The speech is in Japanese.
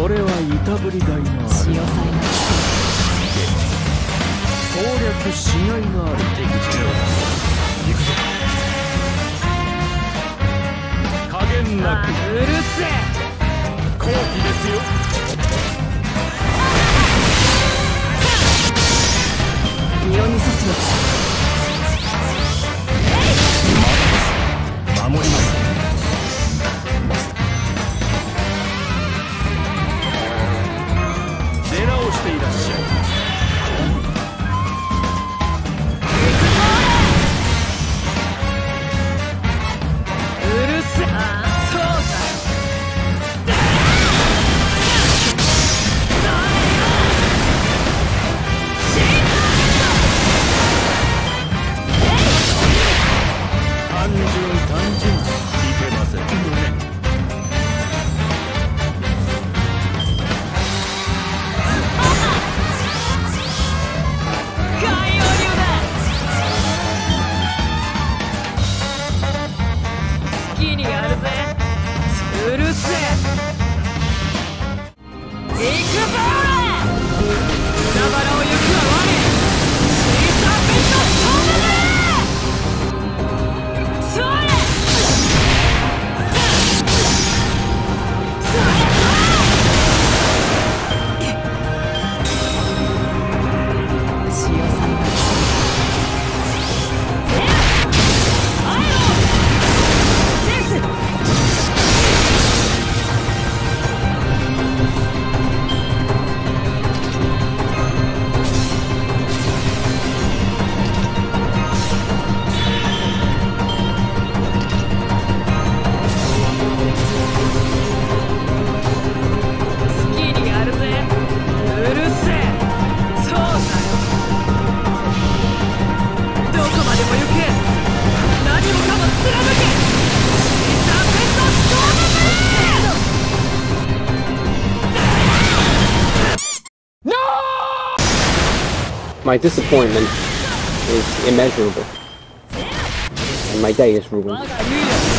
これはいたぶりがいのある攻略しがいがある。行くぞ加減なくうるせえ好議ですよ身を見さすのいくぞ My disappointment is immeasurable. And my day is ruined.